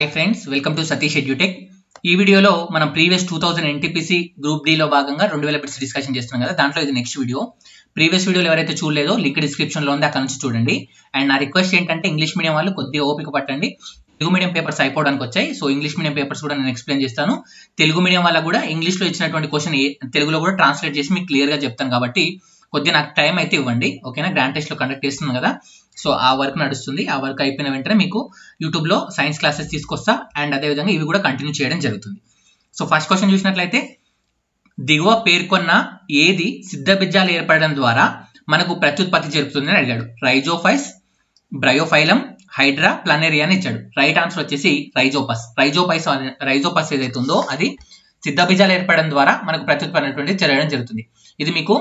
Hi friends welcome to Satish Edutech ఈ వీడియోలో మనం previous two thousand NTPC group డీలో భాగంగా రెండు వేల బిట్స్ డిస్కషన్ చేస్తున్నాం కదా. దాంట్లో ఇది నెక్స్ట్ వీడియో ప్రీవియస్ వీడియోలో ఎవరైతే చూడలేదో లింక్ డిస్క్రిప్షన్లో ఉంది అక్కడ నుంచి చూడండి. అండ్ నా రిక్వెస్ట్ ఏంటంటే ఇంగ్లీష్ మీడియం వాళ్ళు కొద్దిగా ఓపిక పట్టండి. తెలుగు మీడియం పేపర్స్ అయిపోవడానికి వచ్చాయి. సో ఇంగ్లీష్ మీడియం పేపర్స్ కూడా నేను ఎక్స్ప్లెయిన్ చేస్తాను. తెలుగు మీడియం వల్ల కూడా ఇంగ్లీష్లో ఇచ్చినటువంటి క్వశ్చన్ తెలుగులో కూడా ట్రాన్స్లేట్ చేసి మీకు క్లియర్గా చెప్తాను. కాబట్టి కొద్దిగా నాకు టైం అయితే ఇవ్వండి. ఓకేనా గ్రాండ్ టెస్ట్లో కండక్ట్ చేస్తున్నాను కదా. సో ఆ వర్క్ నడుస్తుంది. ఆ వర్క్ అయిపోయిన వెంటనే మీకు యూట్యూబ్లో సైన్స్ క్లాసెస్ తీసుకొస్తా. అండ్ అదేవిధంగా ఇవి కూడా కంటిన్యూ చేయడం జరుగుతుంది. సో ఫస్ట్ క్వశ్చన్ చూసినట్లయితే దిగువ పేర్కొన్న ఏది సిద్ధబిజ్జాలు ఏర్పడడం ద్వారా మనకు ప్రత్యుత్పత్తి జరుపుతుందని అడిగాడు. రైజోఫైస్ బ్రయోఫైలం హైడ్రా ప్లనేరియా అని ఇచ్చాడు. రైట్ ఆన్సర్ వచ్చేసి రైజోపస్ రైజోపైస్ రైజోపస్ ఏదైతే ఉందో అది సిద్ధబిజాలు ఏర్పడడం ద్వారా మనకు ప్రత్యుత్పత్తి అనేటువంటి జరగడం జరుగుతుంది. ఇది మీకు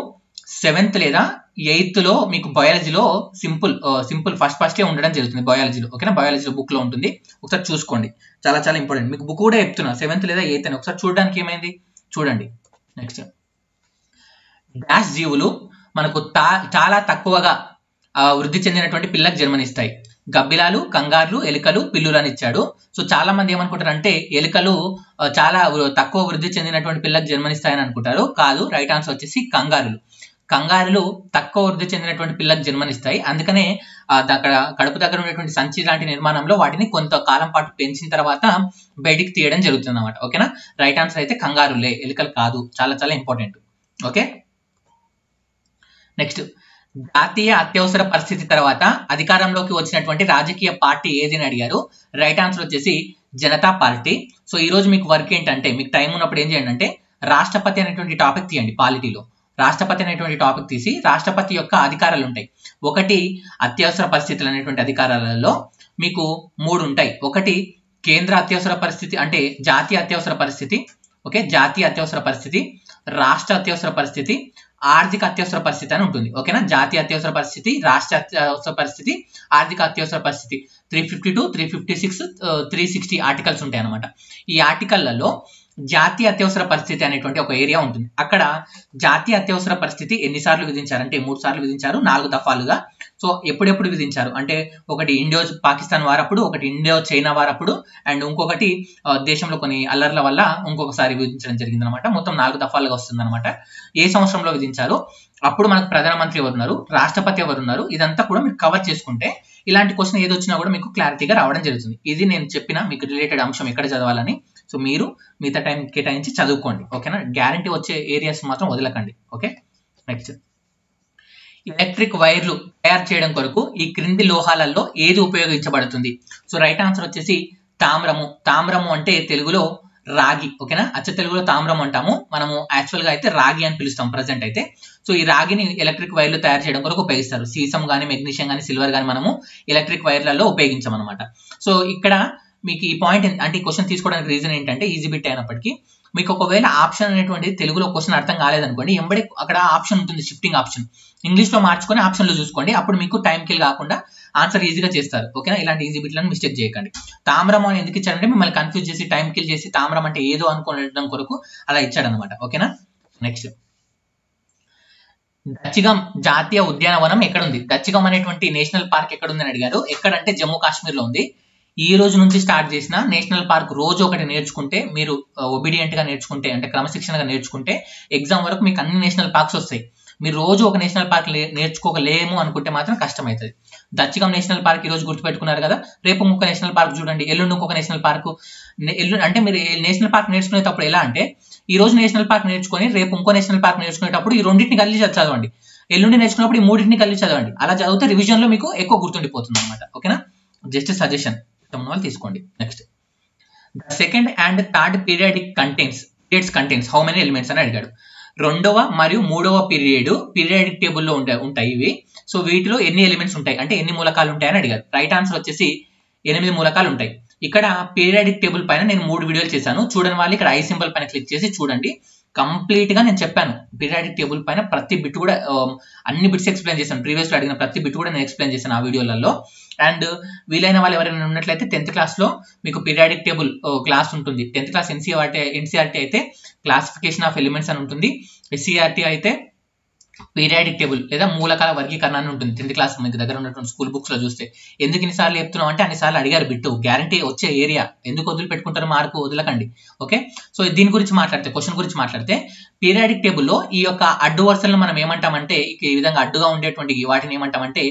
సెవెంత్ లేదా ఎయిత్లో మీకు బయాలజీలో సింపుల్ సింపుల్ ఫస్ట్ ఫస్టే ఉండడం జరుగుతుంది బయాలజీలో ఓకేనా? బయాలజీలో బుక్లో ఉంటుంది. ఒకసారి చూసుకోండి. చాలా చాలా ఇంపార్టెంట్ మీకు బుక్ కూడా చెప్తున్నా. సెవెంత్ లేదా ఎయిత్ అని. ఒకసారి చూడడానికి ఏమైంది? చూడండి. నెక్స్ట్ డాష్ జీవులు మనకు తా చాలా తక్కువగా వృద్ధి చెందినటువంటి పిల్లలకు జన్మనిస్తాయి. గబ్బిలాలు కంగారులు ఎలుకలు పిల్లులు అని ఇచ్చాడు. సో చాలా మంది ఏమనుకుంటారు అంటే ఎలుకలు చాలా తక్కువ వృద్ధి చెందినటువంటి పిల్లలకు జన్మనిస్తాయని అనుకుంటారు. కాదు రైట్ ఆన్సర్ వచ్చేసి కంగారులు. కంగారులు తక్కువ వృద్ధి చెందినటువంటి పిల్లలకు జన్మనిస్తాయి. అందుకనే అక్కడ కడుపు దగ్గర ఉన్నటువంటి సంచి లాంటి నిర్మాణంలో వాటిని కొంత కాలం పాటు పెంచిన తర్వాత బయటికి తీయడం జరుగుతుంది అనమాట ఓకేనా? రైట్ ఆన్సర్ అయితే కంగారులే ఎలుకలు కాదు. చాలా చాలా ఇంపార్టెంట్. ఓకే? నెక్స్ట్. జాతీయ అత్యవసర పరిస్థితి తర్వాత అధికారంలోకి వచ్చినటువంటి రాజకీయ పార్టీ ఏది అని అడిగారు? రైట్ ఆన్సర్ వచ్చేసి జనతా పార్టీ. సో ఈ రోజు మీకు వర్క్ ఏంటంటే మీకు టైం ఉన్నప్పుడు ఏం చేయండి అంటే రాష్ట్రపతి అనేటువంటి టాపిక్ తీయండి పాలిటీలో. రాష్ట్రపతి అనేటువంటి టాపిక్ తీసి రాష్ట్రపతి యొక్క అధికారాలు ఉంటాయి ఒకటి అత్యవసర పరిస్థితులు అనేటువంటి అధికారాలలో మీకు మూడు ఉంటాయి ఒకటి కేంద్ర అత్యవసర పరిస్థితి అంటే జాతీయ అత్యవసర పరిస్థితి ఓకే? జాతీయ అత్యవసర పరిస్థితి రాష్ట్ర అత్యవసర పరిస్థితి ఆర్థిక అత్యవసర పరిస్థితి అని ఉంటుంది. ఓకేనా? జాతీయ అత్యవసర పరిస్థితి రాష్ట్ర అత్యవసర పరిస్థితి ఆర్థిక అత్యవసర పరిస్థితి. Three fifty two three fifty six three sixty articles ఉంటాయి అనమాట ఈ ఆర్టికల్లలో జాతీయ అత్యవసర పరిస్థితి అనేటువంటి ఒక ఏరియా ఉంటుంది. అక్కడ జాతీయ అత్యవసర పరిస్థితి ఎన్నిసార్లు విధించారంటే మూడు సార్లు విధించారు నాలుగు దఫాలుగా. సో ఎప్పుడెప్పుడు విధించారు? అంటే ఒకటి ఇండియో పాకిస్తాన్ వారప్పుడు ఒకటి ఇండియో చైనా వారప్పుడు అండ్ ఇంకొకటి దేశంలో కొన్ని అల్లర్ల వల్ల ఇంకొకసారి విధించడం జరిగింది అనమాట మొత్తం నాలుగు దఫాలుగా వస్తుంది అనమాట ఏ సంవత్సరంలో విధించారు? అప్పుడు మనకు ప్రధానమంత్రి ఎవరున్నారు? రాష్ట్రపతి ఎవరున్నారు? ఇదంతా కూడా మీరు కవర్ చేసుకుంటే ఇలాంటి క్వశ్చన్ ఏది వచ్చినా కూడా మీకు క్లారిటీగా రావడం జరుగుతుంది. ఇది నేను చెప్పిన మీకు రిలేటెడ్ అంశం ఎక్కడ చదవాలని. సో మీరు మిగతా టైం కేటాయించి చదువుకోండి ఓకేనా? గ్యారంటీ వచ్చే ఏరియాస్ మాత్రం వదలకండి ఓకే? నెక్స్ట్ ఎలక్ట్రిక్ వైర్లు తయారు చేయడం కొరకు ఈ క్రింది లోహాలలో ఏది ఉపయోగించబడుతుంది? సో రైట్ ఆన్సర్ వచ్చేసి తామ్రము. తామ్రము అంటే తెలుగులో రాగి ఓకేనా? అచ్చ తెలుగులో తామ్రం అంటాము. మనము యాక్చువల్గా అయితే రాగి అని పిలుస్తాం ప్రజెంట్ అయితే. సో ఈ రాగిని ఎలక్ట్రిక్ వైర్లు తయారు చేయడం కొరకు ఉపయోగిస్తారు. సీసం కానీ మెగ్నీషియం కానీ సిల్వర్ కానీ మనము ఎలక్ట్రిక్ వైర్లలో ఉపయోగించామన్నమాట. సో ఇక్కడ మీకు ఈ పాయింట్ అంటే ఈ క్వశ్చన్ తీసుకోవడానికి రీజన్ ఏంటంటే ఈజీ బిట్ అయినప్పటికీ మీకు ఒకవేళ ఆప్షన్ అనేటువంటి తెలుగులో క్వశ్చన్ అర్థం కాలేదనుకోండి ఎంబడి అక్కడ ఆప్షన్ ఉంటుంది షిఫ్టింగ్ ఆప్షన్ ఇంగ్లీష్లో మార్చుకొని ఆప్షన్లో చూసుకోండి అప్పుడు మీకు టైం కిల్ కాకుండా ఆన్సర్ ఈజీగా చేస్తారు. ఓకేనా ఇలాంటి ఈజీ బిట్లను మిస్టేక్ చేయకండి. తామ్రం అని ఎందుకు ఇచ్చారంటే మిమ్మల్ని కన్ఫ్యూజ్ చేసి టైం కిల్ చేసి తామ్రం అంటే ఏదో అనుకోవడం కొరకు అలా ఇచ్చాడనమాట ఓకేనా నెక్స్ట్ దచ్చిగం జాతీయ ఉద్యానవనం ఎక్కడ ఉంది దచ్చిగం అనేటువంటి నేషనల్ పార్క్ ఎక్కడ ఉందని అడిగారు. ఎక్కడంటే జమ్మూ కాశ్మీర్లో ఉంది. ఈ రోజు నుంచి స్టార్ట్ చేసిన నేషనల్ పార్క్ రోజు ఒకటి నేర్చుకుంటే మీరు ఒబీడియంట్గా నేర్చుకుంటే అంటే క్రమశిక్షణగా నేర్చుకుంటే ఎగ్జామ్ వరకు మీకు అన్ని నేషనల్ పార్క్స్ వస్తాయి. మీరు రోజు ఒక నేషనల్ పార్క్ నేర్చుకోలేము అనుకుంటే మాత్రం కష్టమవుతుంది దచ్చిగం నేషనల్ పార్క్ ఈ రోజు గుర్తుపెట్టుకున్నారు కదా? రేపు ఇంకొక నేషనల్ పార్క్ చూడండి ఎల్లుండి ఇంకొక నేషనల్ పార్క్. ఎల్లు అంటే మీరు నేషనల్ పార్క్ నేర్చుకునేటప్పుడు ఎలా అంటే ఈ రోజు నేషనల్ పార్క్ నేర్చుకొని రేపు ఇంకో నేషనల్ పార్క్ నేర్చుకునేటప్పుడు ఈ రెండింటిని కలిసి చదవండి. ఎల్లుండి నేర్చుకున్నప్పుడు ఈ మూడింటిని కలిసి చదవండి. అలా చదివితే రివిజన్లో మీకు ఎక్కువ గుర్తుండిపోతుంది అనమాట ఓకేనా? జస్ట్ సజెషన్ ఉన్న వాళ్ళు తీసుకోండి. Next the second and third periodic contents periods contents how many elements అని అడిగాడు. రెండవ మరియు మూడవ పీరియడ్ పీరియాడిక్ టేబుల్లో ఉంటాయి ఉంటాయి ఇవి. సో వీటిలో ఎన్ని ఎలిమెంట్స్ ఉంటాయి? అంటే ఎన్ని మూలకాలు ఉంటాయని అడిగారు రైట్ ఆన్సర్ వచ్చేసి ఎనిమిది మూలకాలు ఉంటాయి. ఇక్కడ పీరియాడిక్ టేబుల్ పైన నేను మూడు వీడియోలు చేశాను. చూడని వాళ్ళు ఇక్కడ ఐ సింబల్ పైన క్లిక్ చేసి చూడండి. కంప్లీట్గా నేను చెప్పాను. పీరియాడిక్ టేబుల్ పైన ప్రతి బిట్ కూడా um, అన్ని బిట్స్ ఎక్స్ప్లెయిన్ చేశాను. ప్రీవియస్లో అడిగిన ప్రతి బిట్ కూడా నేను ఎక్స్ప్లెయిన్ చేశాను ఆ వీడియోలలో అండ్ వీలైన వాళ్ళు ఎవరైనా ఉన్నట్లయితే టెన్త్ క్లాస్లో మీకు పీరియాడిక్ టేబుల్ క్లాస్ ఉంటుంది. టెన్త్ క్లాస్ ఎన్సీఆర్టీ ఎన్సీఆర్టీ అయితే క్లాసిఫికేషన్ ఆఫ్ ఎలిమెంట్స్ అని ఉంటుంది. ఎస్సీఆర్టీ అయితే పీరియాడిక్ టేబుల్ లేదా మూలకాల వర్గీకరణ అని ఉంటుంది టెన్త్ క్లాస్ మీకు దగ్గర ఉన్నటువంటి స్కూల్ బుక్స్లో చూస్తే. ఎందుకు ఇన్నిసార్లు చెప్తున్నాం అంటే అన్నిసార్లు అడిగారు బిట్టు. గ్యారంటీ వచ్చే ఏరియా ఎందుకు వదిలిపెట్టుకుంటారు మార్కు? వదలకండి. ఓకే సో దీని గురించి మాట్లాడితే క్వశ్చన్ గురించి మాట్లాడితే పీరియాడిక్ టేబుల్లో ఈ యొక్క అడ్డు వరుసలను మనం ఏమంటామంటే ఈ విధంగా అడ్డుగా ఉండేటువంటి వాటిని ఏమంటామంటే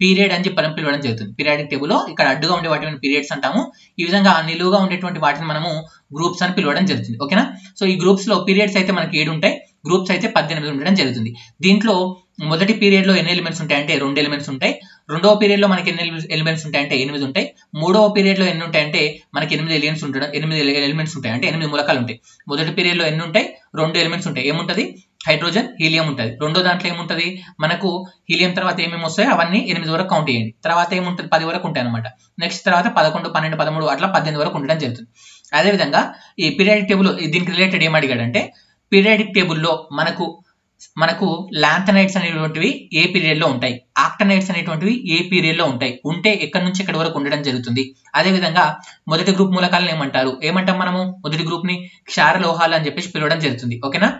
పీరియడ్ అని చెప్పి పిలవడం జరుగుతుంది. పీరియాడిక్ టేబుల్లో ఇక్కడ అడ్డుగా ఉండే వాటిని పీరియడ్స్ అంటాము. ఈ విధంగా నిలువుగా ఉండేటువంటి వాటిని మనము గ్రూప్స్ అని పిలవడం జరుగుతుంది. ఓకేనా సో ఈ గ్రూప్స్లో పీరియడ్స్ అయితే మనకి ఏడు ఉంటాయి. గ్రూప్స్ అయితే పద్దెనిమిది ఉండడం జరుగుతుంది. దీంట్లో మొదటి పీరియడ్లో ఎన్ని ఎలిమెంట్స్ ఉంటాయంటే రెండు ఎలిమెంట్స్ ఉంటాయి. రెండవ పీరియడ్లో మనకి ఎన్ని ఎలిమెంట్స్ ఉంటాయంటే ఎనిమిది ఉంటాయి. మూడవ పీరియడ్లో ఎన్ని ఉంటాయంటే మనకి ఎనిమిది ఎలిమెంట్స్ ఉంటాయి ఎనిమిది ఎలిమెంట్స్ ఉంటాయి. అంటే ఎనిమిది మూలకాలు ఉంటాయి. మొదటి పీరియడ్లో ఎన్ని ఉంటాయి? రెండు ఎలిమెంట్స్ ఉంటాయి. ఏముంటది? హైడ్రోజన్ హీలియం ఉంటుంది. రెండో దాంట్లో ఏముంటుంది? మనకు హీలియం తర్వాత ఏమేమి వస్తాయో అవన్నీ ఎనిమిది వరకు కౌంట్ చేయండి. తర్వాత ఏముంటుంది? పది వరకు ఉంటాయి అనమాట నెక్స్ట్ తర్వాత పదకొండు పన్నెండు పదమూడు అట్లా పద్దెనిమిది వరకు ఉండడం జరుగుతుంది. అదేవిధంగా ఈ పీరియాడిక్ టేబుల్ దీనికి రిలేటెడ్ ఏం అడిగాడంటే పీరియాడిక్ టేబుల్లో మనకు మనకు లాంథనైట్స్ అనేటువంటివి ఏ పీరియడ్లో ఉంటాయి? ఆక్టనైట్స్ అనేటువంటివి ఏ పీరియడ్లో ఉంటాయి? ఉంటే ఎక్కడి నుంచి ఎక్కడి వరకు ఉండడం జరుగుతుంది? అదే విధంగా మొదటి గ్రూప్ మూలకాలను ఏమంటారు? ఏమంటాం మనము? మొదటి గ్రూప్ని క్షార లోహాలు అని చెప్పేసి పిలవడం జరుగుతుంది. ఓకేనా?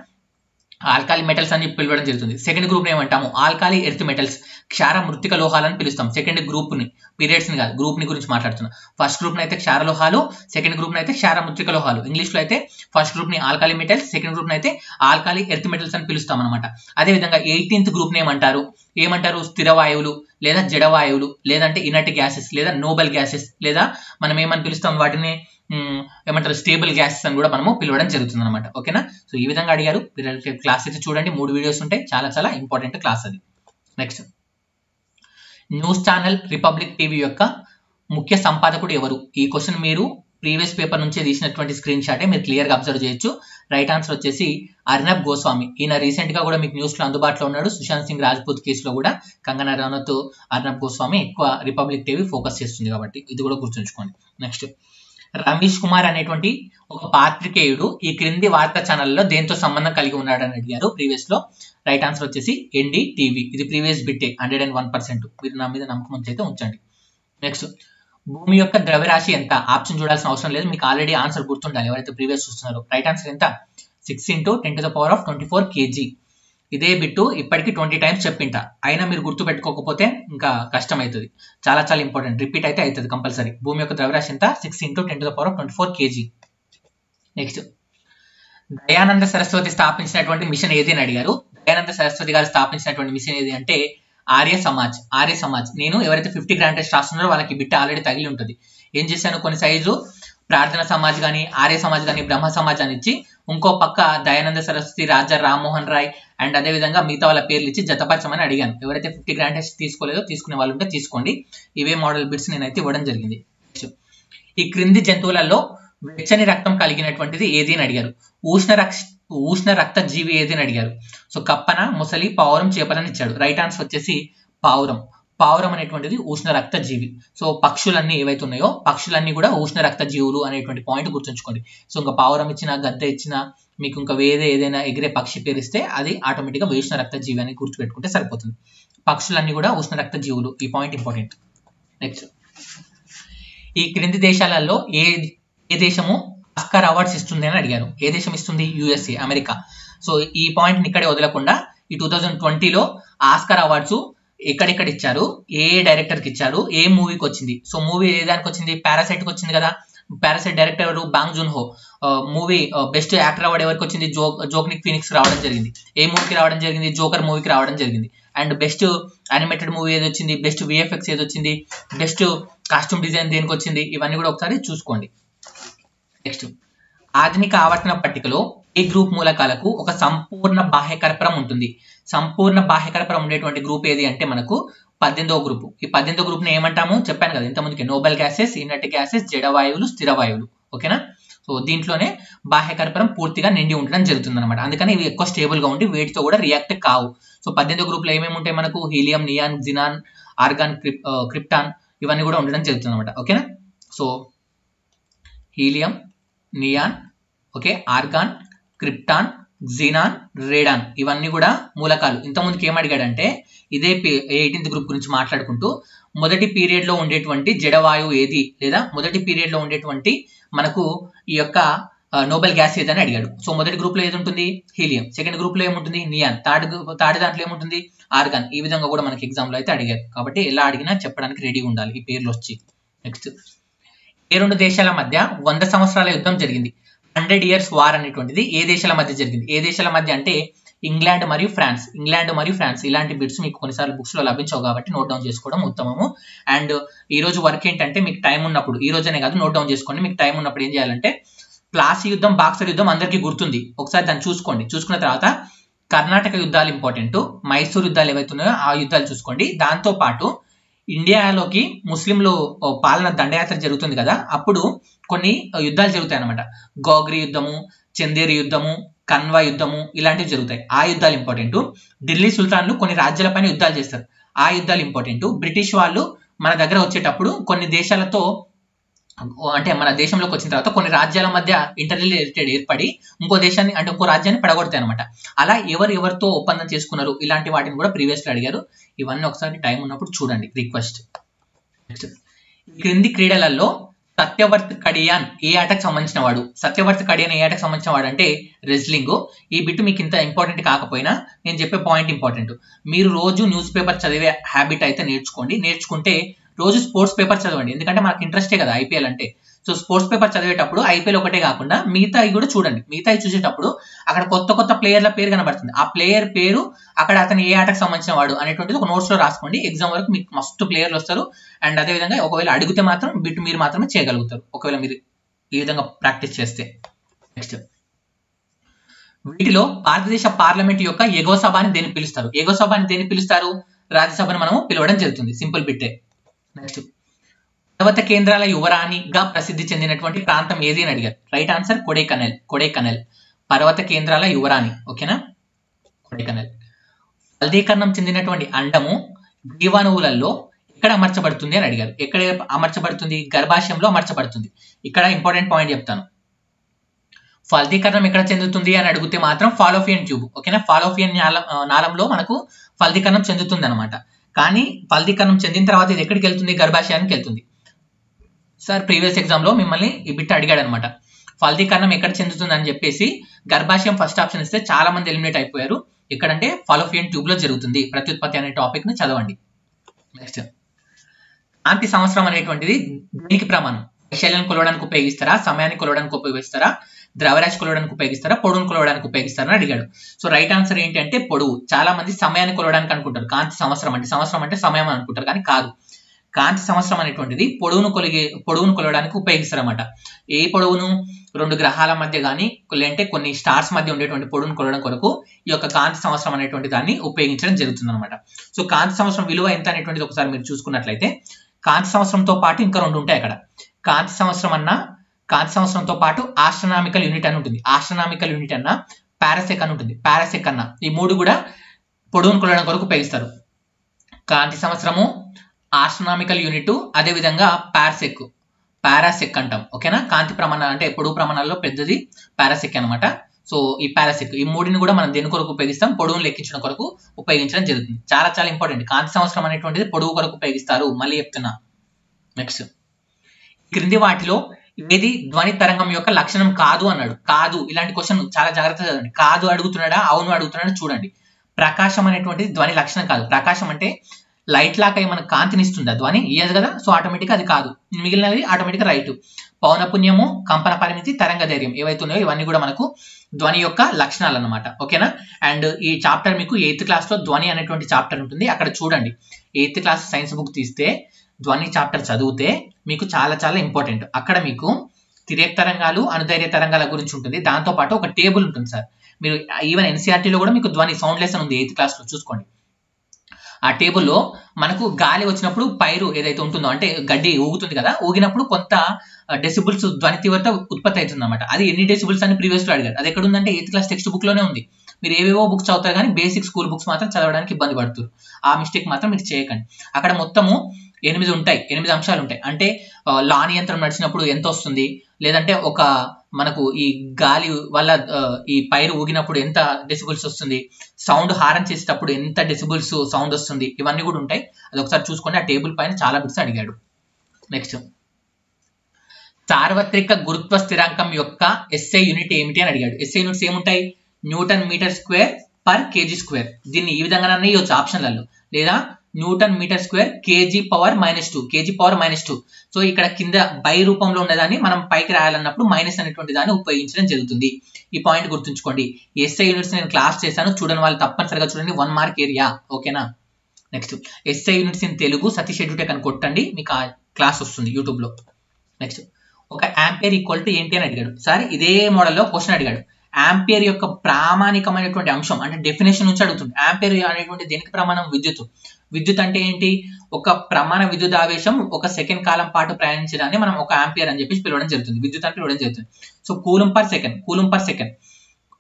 ఆల్కాలి మెటల్స్ అని పిలవడం జరుగుతుంది. సెకండ్ గ్రూప్ ఏమంటాము? Alkali earth metals. క్షార మృతిక లోహాలని పిలుస్తాం. సెకండ్ గ్రూప్ని పీరియడ్స్ని కాదు గ్రూప్ని గురించి మాట్లాడుతున్నాం. ఫస్ట్ గ్రూప్ అయితే క్షార లోహాలు సెకండ్ గ్రూప్ అయితే క్షార మృతిక లోహాలు. ఇంగ్లీష్లో అయితే ఫస్ట్ గ్రూప్ని ఆల్కాలి మెటల్స్ సెకండ్ గ్రూప్ అయితే ఆల్కాలి ఎర్త్ మెటల్స్ అని పిలుస్తాం అనమాట అదే విధంగా ఎయిటీన్త్ గ్రూప్ ఏమంటారు? ఏమంటారు? స్థిర వాయువులు లేదా జడవాయువులు లేదంటే ఇనట్ గ్యాసెస్ లేదా నోబెల్ గ్యాసెస్ లేదా మనం ఏమని పిలుస్తాం? వాటిని ఏమంటారు? స్టేబుల్ గ్యాసెస్ అని కూడా మనము పిలవడం జరుగుతుంది అనమాట ఓకేనా? సో ఈ విధంగా అడిగారు. క్లాస్ అయితే చూడండి. మూడు వీడియోస్ ఉంటాయి. చాలా చాలా ఇంపార్టెంట్ క్లాస్ అది. Next news channel Republic TV యొక్క ముఖ్య సంపాదకుడు ఎవరు? ఈ క్వశ్చన్ మీరు ప్రీవియస్ పేపర్ నుంచే తీసినటువంటి స్క్రీన్ షాటే మీరు క్లియర్గా అబ్జర్వ్ చేయొచ్చు. రైట్ ఆన్సర్ వచ్చేసి అర్నబ్ గోస్వామి. ఈయన రీసెంట్గా కూడా మీకు న్యూస్లో అందుబాటులో ఉన్నాడు. సుశాంత్ సింగ్ రాజ్పూత్ కేసులో కూడా కంగనా రనౌత్ అర్నబ్ గోస్వామి ఎక్కువ రిపబ్లిక్ టీవీ ఫోకస్ చేస్తుంది కాబట్టి. ఇది కూడా గుర్తుంచుకోండి. నెక్స్ట్ రమేష్ కుమార్ అనేటువంటి ఒక పాత్రికేయుడు ఈ క్రింది వార్తా ఛానల్లో దేంతో సంబంధం కలిగి ఉన్నాడని అడిగారు. ప్రీవియస్లో రైట్ ఆన్సర్ వచ్చేసి ఎన్డీ టీవీ ఇది ప్రీవియస్ బిట్టే హండ్రెడ్ అండ్ వన్ పర్సెంట్. మీరు నా మీద నమ్మకం ఉంచి అయితే ఉంచండి. నెక్స్ట్ భూమి యొక్క ద్రవ్యరాశి ఎంత? ఆప్షన్ చూడాల్సిన అవసరం లేదు. మీకు ఆల్రెడీ ఆన్సర్ గుర్తుండాలి. ఎవరైతే ప్రీవియస్ చూస్తున్నారో. రైట్ ఆన్సర్ ఎంత? Six into ten to the power of twenty four kg. ఇదే బిట్టు ఇప్పటికి ట్వంటీ టైమ్స్ చెప్పింట. అయినా మీరు గుర్తు పెట్టుకోకపోతే ఇంకా కష్టం అవుతుంది చాలా చాలా ఇంపార్టెంట్. రిపీట్ అయితే అవుతుంది కంపల్సరీ. భూమి యొక్క ద్రవ్యరాశి ఎంత? Six into ten to the power twenty four kg. Next. Dayananda Saraswati స్థాపించినటువంటి మిషన్ ఏది అని అడిగారు? దయానంద సరస్వతి గారు స్థాపించినటువంటి మిషన్ ఏది అంటే ఆర్య సమాజ్. ఆర్య సమాజ్. నేను ఎవరైతే ఫిఫ్టీ గ్రాండ్ టెస్ట్ రాస్తున్నారో వాళ్ళకి బిట్ట ఆల్రెడీ తగిలి ఉంటుంది. ఏం చేశాను? కొన్ని సైజు ప్రార్థన సమాజ్ కానీ ఆర్య సమాజ్ కానీ బ్రహ్మ సమాజ్ అని ఇచ్చి ఇంకో పక్క దయానంద సరస్వతి రాజా రామ్మోహన్ రాయ్ అండ్ అదే విధంగా మిగతా వాళ్ళ పేర్లు ఇచ్చి జతపరచమని అడిగాను. ఎవరైతే ఫిఫ్టీ గ్రాండ్ టెస్ట్ తీసుకోలేదో తీసుకునే వాళ్ళు ఉంటే తీసుకోండి. ఇవే మోడల్ బిట్స్ నేనైతే ఇవ్వడం జరిగింది. ఈ క్రింది జంతువులలో వెచ్చని రక్తం కలిగినటువంటిది ఏది అని అడిగారు. ఉష్ణ రక్ష ఉష్ణ రక్త జీవి ఏది అని అడిగారు. సో కప్పన ముసలి పావురం చేపలని ఇచ్చాడు. రైట్ ఆన్సర్ వచ్చేసి పావురం. పావురం అనేటువంటిది ఉష్ణ రక్త జీవి. సో పక్షులన్నీ ఏవైతే ఉన్నాయో పక్షులన్నీ కూడా ఉష్ణ రక్త జీవులు అనేటువంటి పాయింట్ గుర్తుంచుకోండి. సో ఇంకా పావురం ఇచ్చిన గద్దె ఇచ్చిన మీకు ఇంకా వేరే ఏదైనా ఎగిరే పక్షి పేరిస్తే అది ఆటోమేటిక్గా ఉష్ణ రక్త జీవి అని గుర్తుపెట్టుకుంటే సరిపోతుంది. పక్షులన్నీ కూడా ఉష్ణ రక్త జీవులు. ఈ పాయింట్ ఇంపార్టెంట్. నెక్స్ట్. ఈ క్రింది దేశాలలో ఏ ఏ దేశము ఆస్కార్ అవార్డ్స్ ఇస్తుంది అని అడిగారు. ఏ దేశం ఇస్తుంది? USA America. సో ఈ పాయింట్ని ఇక్కడే వదలకుండా ఈ టూ థౌజండ్ ట్వంటీలో ఆస్కార్ అవార్డ్స్ ఎక్కడెక్కడ ఇచ్చారు? ఏ డైరెక్టర్కి ఇచ్చారు? ఏ మూవీకి వచ్చింది? సో మూవీ ఏ దానికి వచ్చింది పారాసైట్కి వచ్చింది కదా. పారాసైట్ డైరెక్టర్ ఎవరు? Bong Joon Ho movie best actor award ఎవరికి వచ్చింది? జో జోక్నిక్ ఫినిక్స్ రావడం జరిగింది. ఏ మూవీకి రావడం జరిగింది? జోకర్ మూవీకి రావడం జరిగింది. అండ్ బెస్ట్ యానిమేటెడ్ మూవీ ఏది వచ్చింది? బెస్ట్ విఎఫ్ఎక్స్ ఏది వచ్చింది? బెస్ట్ కాస్ట్యూమ్ డిజైన్ దేనికి వచ్చింది? ఇవన్నీ కూడా ఒకసారి చూసుకోండి. నెక్స్ట్ ఆధునిక ఆవర్తన పట్టికలో ఏ గ్రూప్ మూలకాలకు ఒక సంపూర్ణ బాహ్యకర్పరం ఉంటుంది? సంపూర్ణ బాహ్యకర్పరం ఉండేటువంటి గ్రూప్ ఏది అంటే మనకు పద్దెనిమిదో గ్రూప్ ఈ పద్దెనిమిదో గ్రూప్ని ఏమంటాము? చెప్పాను కదా ఇంతకుముందుకి నోబెల్ గ్యాసెస్ ఇన్నట్ గ్యాసెస్ జడవాయువులు స్థిర వాయువులు. ఓకేనా? సో దీంట్లోనే బాహ్యకర్పరం పూర్తిగా నిండి ఉండడం జరుగుతుంది అనమాట అందుకని ఇవి ఎక్కువ స్టేబుల్గా ఉండి వేటితో కూడా రియాక్ట్ కావు. సో పద్దెనిమిదో గ్రూప్లో ఏమేమి ఉంటాయి మనకు? హీలియం నియాన్ జినాన్ ఆర్గాన్ క్రిప్ క్రిప్టాన్ ఇవన్నీ కూడా ఉండడం జరుగుతుంది అనమాట ఓకేనా? So helium neon okay argon krypton xenon radon ఇవన్నీ కూడా మూలకాలు. ఇంతకుముందుకి ఏం అడిగాడంటే ఇదే ఎయిటీన్త్ గ్రూప్ గురించి మాట్లాడుకుంటూ మొదటి పీరియడ్లో ఉండేటువంటి జడవాయువు ఏది? లేదా మొదటి పీరియడ్లో ఉండేటువంటి మనకు ఈ యొక్క నోబెల్ గ్యాస్ ఏదని అడిగాడు. సో మొదటి గ్రూప్లో ఏది ఉంటుంది? హీలియం. సెకండ్ గ్రూప్లో ఏముంటుంది? నియాన్. థర్డ్ థర్డ్ దాంట్లో ఏముంటుంది? ఆర్గాన్. ఈ విధంగా కూడా మనకి ఎగ్జామ్లో అయితే అడిగారు. కాబట్టి ఎలా అడిగినా చెప్పడానికి రెడీ ఉండాలి. ఈ పేర్లు వచ్చి. నెక్స్ట్ ఏ రెండు దేశాల మధ్య వంద సంవత్సరాల యుద్ధం జరిగింది? హండ్రెడ్ ఇయర్స్ వార్ అనేటువంటిది ఏ దేశాల మధ్య జరిగింది? ఏ దేశాల మధ్య అంటే ఇంగ్లాండ్ మరియు ఫ్రాన్స్ ఇంగ్లాండ్ మరియు ఫ్రాన్స్ ఇలాంటి బిట్స్ మీకు కొన్నిసార్లు బుక్స్లో లభించవు కాబట్టి నోట్ డౌన్ చేసుకోవడం ఉత్తమము. అండ్ ఈ రోజు వర్క్ ఏంటంటే మీకు టైం ఉన్నప్పుడు ఈ రోజనే కాదు నోట్ డౌన్ చేసుకోండి. మీకు టైం ఉన్నప్పుడు ఏం చేయాలంటే ప్లాసీ యుద్ధం బాక్సర్ యుద్ధం అందరికీ గుర్తుంది. ఒకసారి దాన్ని చూసుకోండి. చూసుకున్న తర్వాత కర్ణాటక యుద్ధాలు ఇంపార్టెంట్ మైసూర్ యుద్ధాలు ఏవైతున్నాయో ఆ యుద్ధాలు చూసుకోండి. దాంతో పాటు ఇండియాలోకి ముస్లింలు పాలన దండయాత్ర జరుగుతుంది కదా అప్పుడు కొన్ని యుద్ధాలు జరుగుతాయి అనమాట గోగ్రి యుద్ధము చందేరి యుద్ధము కన్వా యుద్ధము ఇలాంటివి జరుగుతాయి. ఆ యుద్ధాలు ఇంపార్టెంట్ ఢిల్లీ సుల్తాన్లు కొన్ని రాజ్యాలపైన యుద్ధాలు చేస్తారు. ఆ యుద్ధాలు ఇంపార్టెంట్ బ్రిటిష్ వాళ్ళు మన దగ్గర వచ్చేటప్పుడు కొన్ని దేశాలతో అంటే మన దేశంలోకి వచ్చిన తర్వాత కొన్ని రాజ్యాల మధ్య ఇంటర్ రిలేటెడ్ ఏర్పడి ఇంకో దేశాన్ని అంటే ఇంకో రాజ్యాన్ని పడగొడతాయి అనమాట అలా ఎవరు ఎవరితో ఒప్పందం చేసుకున్నారు? ఇలాంటి వాటిని కూడా ప్రీవియస్లో అడిగారు. ఇవన్నీ ఒకసారి టైం ఉన్నప్పుడు చూడండి. రిక్వెస్ట్ నెక్స్ట్ క్రింది క్రీడలలో సత్యవర్త్ కడియాన్ ఏ ఆటకు సంబంధించిన వాడు? సత్యవర్త్ కడియాన్ ఏ ఆటకు సంబంధించిన వాడు అంటే రెజ్లింగ్. ఈ బిట్ మీకు ఇంత ఇంపార్టెంట్ కాకపోయినా నేను చెప్పే పాయింట్ ఇంపార్టెంట్ మీరు రోజు న్యూస్ పేపర్ చదివే హ్యాబిట్ అయితే నేర్చుకోండి. నేర్చుకుంటే రోజు స్పోర్ట్స్ పేపర్ చదవండి. ఎందుకంటే మనకు ఇంట్రెస్టే కదా ఐపీఎల్ అంటే. సో స్పోర్ట్స్ పేపర్ చదివేటప్పుడు ఐపీఎల్ ఒకటే కాకుండా మిగతా కూడా చూడండి. మిగతా చూసేటప్పుడు అక్కడ కొత్త కొత్త ప్లేయర్ల పేరు కనబడుతుంది. ఆ ప్లేయర్ పేరు అక్కడ అతను ఏ ఆటకు సంబంధించిన వాడు అనేటువంటిది ఒక నోట్స్లో రాసుకోండి. ఎగ్జామ్ వరకు మీకు మస్తు ప్లేయర్లు వస్తారు. అండ్ అదేవిధంగా ఒకవేళ అడిగితే మాత్రం బిట్ మీరు మాత్రమే చేయగలుగుతారు. ఒకవేళ మీరు ఈ విధంగా ప్రాక్టీస్ చేస్తే. నెక్స్ట్ వీటిలో భారతదేశ పార్లమెంట్ యొక్క ఎగో సభ అని దేని పిలుస్తారు? ఎగవ సభ అని దేని పిలుస్తారు? రాజ్యసభను మనము పిలవడం జరుగుతుంది. సింపుల్ బిట్టే నెక్స్ట్ పర్వత కేంద్రాల యువరాణిగా ప్రసిద్ధి చెందినటువంటి ప్రాంతం ఏది అని అడిగారు? Right answer Kodaikanal. కొడైకనల్. పర్వత కేంద్రాల యువరాణి. ఓకేనా? కొడైకనల్. ఫలదీకరణం చెందినటువంటి అండము జీవాణువులలో ఎక్కడ అమర్చబడుతుంది అని అడిగారు. ఎక్కడ అమర్చబడుతుంది? గర్భాశయంలో అమర్చబడుతుంది. ఇక్కడ ఇంపార్టెంట్ పాయింట్ చెప్తాను. ఫలదీకరణం ఎక్కడ చెందుతుంది అని అడిగితే మాత్రం ఫాలోఫియన్ ట్యూబ్. ఓకేనా? ఫాలోఫియన్ నాళం నాళంలో మనకు ఫలదీకరణం చెందుతుంది అనమాట కానీ ఫలదీకరణం చెందిన తర్వాత ఇది ఎక్కడికి వెళ్తుంది? గర్భాశయానికి వెళ్తుంది. సార్ ప్రీవియస్ ఎగ్జామ్లో మిమ్మల్ని ఈ బిట్ అడిగాడు అనమాట ఫలదీకరణం ఎక్కడ చెందుతుంది అని చెప్పేసి గర్భాశయం ఫస్ట్ ఆప్షన్ ఇస్తే చాలా మంది ఎలిమినేట్ అయిపోయారు. ఎక్కడంటే ఫాలోఫియన్ ట్యూబ్లో జరుగుతుంది. ప్రత్యుత్పత్తి అనే టాపిక్ని చదవండి. నెక్స్ట్. కాంతి సంవత్సరం అనేటువంటిది దీనికి ప్రమాణం. వైశాల్యాన్ని కొలవడానికి ఉపయోగిస్తారా? సమయాన్ని కొలవడానికి ఉపయోగిస్తారా? ద్రవరాశి కొలవడానికి ఉపయోగిస్తారా? పొడవును కొలవడానికి ఉపయోగిస్తారని అడిగాడు. సో రైట్ ఆన్సర్ ఏంటంటే పొడవు. చాలా మంది సమయాన్ని కొలవడానికి అనుకుంటారు. కాంతి సంవత్సరం అంటే సంవత్సరం అంటే సమయం అనుకుంటారు. కానీ కాదు. కాంతి సంవత్సరం అనేటువంటిది పొడవును కొలిగే పొడవును కొలవడానికి ఉపయోగిస్తారన్నమాట. ఏ పొడవును? రెండు గ్రహాల మధ్య కానీ లేదంటే కొన్ని స్టార్స్ మధ్య ఉండేటువంటి పొడవును కొలవడం కొరకు ఈ యొక్క కాంతి సంవత్సరం అనేటువంటి దాన్ని ఉపయోగించడం జరుగుతుంది అనమాట సో కాంతి సంవత్సరం విలువ ఎంత అనేటువంటిది ఒకసారి మీరు చూసుకున్నట్లయితే కాంతి సంవత్సరంతో పాటు ఇంకా రెండు ఉంటాయి అక్కడ. కాంతి సంవత్సరం అన్న కాంతి సంవత్సరంతో పాటు ఆస్ట్రనామికల్ యూనిట్ అని ఉంటుంది. ఆస్ట్రనామికల్ యూనిట్ అన్న పారాసెక్ అని ఉంటుంది. పారాసెక్ అన్న. ఈ మూడు కూడా పొడవును కొలవడం కొరకు ఉపయోగిస్తారు. కాంతి సంవత్సరము ఆస్ట్రనామికల్ యూనిట్ అదేవిధంగా పారాసెక్. పారాసెక్ అంటాం ఓకేనా? కాంతి ప్రమాణాలు అంటే పొడవు ప్రమాణాల్లో పెద్దది పారాసెక్ అనమాట సో ఈ పారాసెక్ ఈ మూడిని కూడా మనం దేని కొరకు ఉపయోగిస్తాం? పొడవును లెక్కించడం కొరకు ఉపయోగించడం జరుగుతుంది. చాలా చాలా ఇంపార్టెంట్. కాంతి సంవత్సరం అనేటువంటిది పొడవు కొరకు ఉపయోగిస్తారు. మళ్ళీ చెప్తున్నా. నెక్స్ట్. క్రింది వాటిలో ఏది ధ్వని తరంగం యొక్క లక్షణం కాదు అన్నాడు. కాదు. ఇలాంటి క్వశ్చన్ చాలా జాగ్రత్తగా చదవండి. కాదు అడుగుతున్నాడా? అవును అడుగుతున్నాడా? చూడండి. ప్రకాశం అనేటువంటిది ధ్వని లక్షణం కాదు. ప్రకాశం అంటే లైట్ లాగా మనకు కాంతిని ఇస్తుందా ధ్వని? ఇయ్యదు కదా? సో ఆటోమేటిక్ అది కాదు. మిగిలినది ఆటోమేటిక్ రైట్ పౌనపుణ్యము కంపన పరిమితి తరంగ ధైర్యం ఏవైతే ఉన్నాయో ఇవన్నీ కూడా మనకు ధ్వని యొక్క లక్షణాలు అన్నమాట ఓకేనా? అండ్ ఈ చాప్టర్ మీకు ఎయిత్ క్లాస్లో ధ్వని అనేటువంటి చాప్టర్ ఉంటుంది. అక్కడ చూడండి. ఎయిత్ క్లాస్ సైన్స్ బుక్ తీస్తే ధ్వని చాప్టర్ చదివితే మీకు చాలా చాలా ఇంపార్టెంట్ అక్కడ మీకు తిరేక్ తరంగాలు అనుధైర్య తరంగాల గురించి ఉంటుంది. దాంతో పాటు ఒక టేబుల్ ఉంటుంది సార్ మీరు ఈవెన్ ఎన్సీఆర్టీలో కూడా మీకు ధ్వని సౌండ్ లెసన్ ఉంది ఎయిత్ క్లాస్లో చూసుకోండి. ఆ టేబుల్లో మనకు గాలి వచ్చినప్పుడు పైరు ఏదైతే ఉంటుందో అంటే గడ్డి ఊగుతుంది కదా ఊగినప్పుడు కొంత డెసిబుల్స్ ధ్వని తీవ్రత ఉత్పత్తి అవుతుంది అనమాట అది ఎన్ని డెసిబుల్స్ అని ప్రీవియస్లో అడిగారు. అది ఎక్కడ ఉందంటే ఎయిత్ క్లాస్ టెక్స్ట్ బుక్లోనే ఉంది. మీరు ఏవేవో బుక్స్ చదువుతారు కానీ బేసిక్ స్కూల్ బుక్స్ మాత్రం చదవడానికి ఇబ్బంది పడుతుంది ఆ మిస్టేక్ మాత్రం మీరు చేయకండి. అక్కడ మొత్తము ఎనిమిది ఉంటాయి. ఎనిమిది అంశాలు ఉంటాయి. అంటే లాని యంత్రం నడిచినప్పుడు ఎంత వస్తుంది? లేదంటే ఒక మనకు ఈ గాలి వల్ల ఈ పైరు ఊగినప్పుడు ఎంత డెసిబుల్స్ వస్తుంది? సౌండ్ హారన్ చేసేటప్పుడు ఎంత డెసిబుల్స్ సౌండ్ వస్తుంది? ఇవన్నీ కూడా ఉంటాయి. అది ఒకసారి చూసుకోండి ఆ టేబుల్ పైన చాలా బిట్స్ అడిగాడు. నెక్స్ట్ సార్వత్రిక గురుత్వ స్థిరాంకం యొక్క ఎస్ఐ యూనిట్ ఏమిటి అని అడిగాడు. ఎస్ఐ యూనిట్స్ ఏముంటాయి? Newton metre square per kg square. దీన్ని ఈ విధంగానే ఇవ్వచ్చు ఆప్షన్లలో లేదా newton metre square kg power minus two kg power minus two. So ఇక్కడ కింద బై రూపంలో ఉన్నదాన్ని మనం పైకి రాయాలన్నప్పుడు మైనస్ అనేటువంటి దాన్ని ఉపయోగించడం జరుగుతుంది. ఈ పాయింట్ గుర్తుంచుకోండి. ఎస్ఐ యూనిట్స్ నేను క్లాస్ చేశాను. చూడని వాళ్ళు తప్పనిసరిగా చూడండి. వన్ మార్క్ ఏరియా ఓకేనా next SI units in Telugu Satish Edutech అని కొట్టండి. మీకు ఆ క్లాస్ వస్తుంది యూట్యూబ్లో నెక్స్ట్ ఒక యాంపేర్ ఈక్వల్ టు ఏంటి అని అడిగాడు. సార్ ఇదే మోడల్లో క్వశ్చన్ అడిగాడు. యాంపియర్ యొక్క ప్రామాణికమైనటువంటి అంశం అంటే డెఫినేషన్ నుంచి అడుగుతుంది. యాంపియర్ అనేటువంటి దేనికి ప్రమాణం? విద్యుత్. విద్యుత్ అంటే ఏంటి? ఒక ప్రమాణ విద్యుత్ ఆవేశం ఒక సెకండ్ కాలం పాటు ప్రయాణించడాన్ని మనం ఒక యాంపియర్ అని చెప్పేసి పిలవడం జరుగుతుంది. విద్యుత్ అని పిలవడం జరుగుతుంది. So coulomb per second coulomb per second.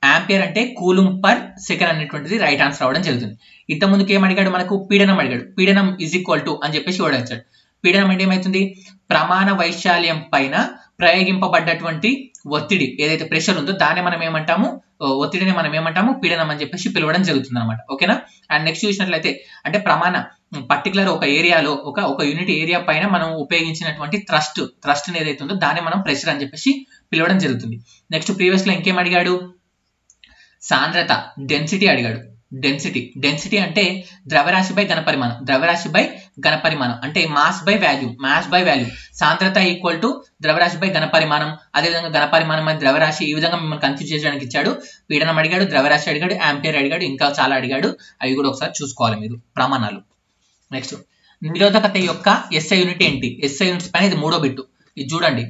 Ampere అంటే కూలం పర్ సెకండ్ అనేటువంటిది రైట్ ఆన్సర్ అవ్వడం జరుగుతుంది. ఇంత ముందుకు ఏం అడిగాడు మనకు? పీడనం అడిగాడు. పీడనం ఇజ్ ఈక్వల్ టు అని చెప్పేసి ఇవ్వడం పీడనం అంటే ఏమవుతుంది ప్రమాణ వైశాల్యం పైన ప్రయోగింపబడ్డటువంటి ఒత్తిడి ఏదైతే ప్రెషర్ ఉందో దాన్ని మనం ఏమంటాము? ఒత్తిడిని మనం ఏమంటాము? పీడనం అని చెప్పేసి పిలవడం జరుగుతుంది అనమాట ఓకేనా? అండ్ నెక్స్ట్ చూసినట్లయితే అంటే ప్రమాణ పర్టికులర్ ఒక ఏరియాలో ఒక ఒక యూనిట్ ఏరియా పైన మనం ఉపయోగించినటువంటి థ్రస్ట్ థ్రస్ట్ ఏదైతే ఉందో దాన్ని మనం ప్రెషర్ అని చెప్పేసి పిలవడం జరుగుతుంది. నెక్స్ట్ ప్రీవియస్లో ఇంకేం అడిగాడు? సాంద్రత డెన్సిటీ అడిగాడు. డెన్సిటీ డెన్సిటీ అంటే ద్రవ్యరాశి బై ఘనపరిమాణం. ద్రవ్యరాశి బై ఘనపరిమాణం. అంటే mass by value mass by value సాంద్రత ఈక్వల్ టు ద్రవ్యరాశి బై ఘనపరిమాణం. అదేవిధంగా ఘనపరిమాణం బై ద్రవ్యరాశి ఈ విధంగా మిమ్మల్ని కన్ఫ్యూజ్ చేయడానికి ఇచ్చాడు. పీడనం అడిగాడు ద్రవ్యరాశి అడిగాడు యాంపియర్ అడిగాడు ఇంకా చాలా అడిగాడు. అవి కూడా ఒకసారి చూసుకోవాలి మీరు. ప్రమాణాలు. నెక్స్ట్ నిరోధకత యొక్క ఎస్ఐ యూనిట్ ఏంటి? ఎస్ఐ యూనిట్స్ పైన ఇది మూడో బిట్టు. ఇది చూడండి.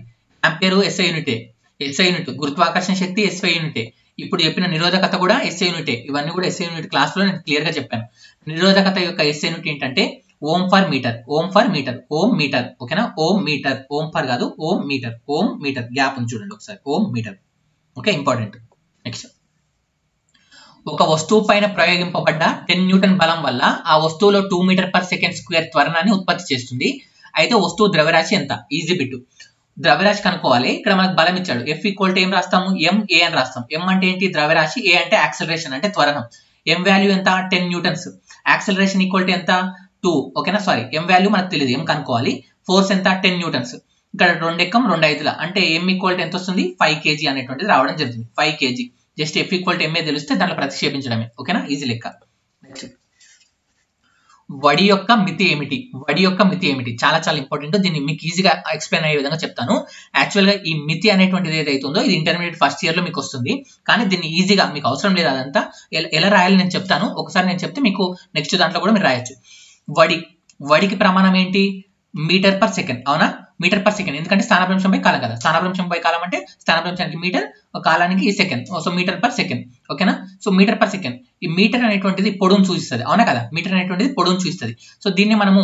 యాంపియర్ ఎస్ఐ యూనిటే ఎస్ఐ యూనిట్ గురుత్వాకర్షణ శక్తి ఎస్ఐ యూనిటే ఇప్పుడు చెప్పిన నిరోధకత కూడా ఎస్ఏ యూనిటే ఇవన్నీ కూడా ఎస్ఏ యూనిట్ క్లాస్లో నేను క్లియర్గా చెప్పాను. నిరోధకత యొక్క ఎస్ఏ యూనిట్ ఏంటంటే ohm for metre ohm for metre ohm metre ఓకేనా ఓం మీటర్ ఓం ఫర్ కాదు ohm metre ohm metre gap ఉంది చూడండి ఒకసారి. Ohm metre okay important next ఒక వస్తువు పైన ప్రయోగింపబడ్డ టెన్ న్యూటన్ బలం వల్ల ఆ వస్తువులో two metre per second square త్వరణాన్ని ఉత్పత్తి చేస్తుంది. అయితే వస్తువు ద్రవ్యరాశి ఎంత? ఈజీ బిట్టు ద్రవ్యరాశి కనుక్కోవాలి. ఇక్కడ మనకు బలం ఇచ్చాడు. ఎఫ్ ఈక్వల్ టు ఏం రాస్తాము. ఎం ఏ అని రాస్తాం. ఎం అంటే ఏంటి? ద్రవ్యరాశి. ఏ అంటే యాక్సలరేషన్ అంటే త్వరణం. ఎం వాల్యూ ఎంత? Ten newtons acceleration equal to ఎంత? టూ ఓకేనా సారీ ఎం వాల్యూ మనకు తెలియదు ఎం కనుక్కోవాలి. ఫోర్స్ ఎంత? టెన్ న్యూటన్స్ ఇక్కడ రెండు ఎక్కం? రెండు ఐదుల. అంటే ఎం ఈక్వల్ టు ఎంత వస్తుంది ఫైవ్ కేజీ అనేటువంటిది రావడం జరుగుతుంది. Five kg just F equal to MA తెలిస్తే దాంట్లో ప్రతిక్షేపించడమే. ఓకేనా ఈజీ లెక్క. నెక్స్ట్ వడి యొక్క మితి ఏమిటి? వడి యొక్క మితి ఏమిటి? చాలా చాలా ఇంపార్టెంట్. దీన్ని మీకు ఈజీగా ఎక్స్ప్లెయిన్ అయ్యే విధంగా చెప్తాను. యాక్చువల్గా ఈ మితి అనేటువంటిది ఏదైతే ఉందో ఇది ఇంటర్మీడియట్ ఫస్ట్ ఇయర్లో మీకు వస్తుంది. కానీ దీన్ని ఈజీగా మీకు అవసరం లేదు అదంతా. ఎలా రాయాలి నేను చెప్తాను. ఒకసారి నేను చెప్తే మీకు నెక్స్ట్ దాంట్లో కూడా మీరు రాయొచ్చు. వడి. వడికి ప్రమాణం ఏంటి? Metre per second. అవునా? మీటర్ పర్ సెకండ్ ఎందుకంటే స్థానభ్రంశం బై కాలం కదా. స్థానభ్రంశం బై కాలం అంటే స్థానభ్రంశానికి మీటర్ కాలానికి second so oh, metre per second ఓకేనా సో మీటర్ పర్ సెకండ్ ఈ మీటర్ అనేటువంటిది పొడవును చూపిస్తుంది అవునా కదా? మీటర్ అనేటువంటిది పొడవును చూపిస్తుంది సో దీన్ని మనము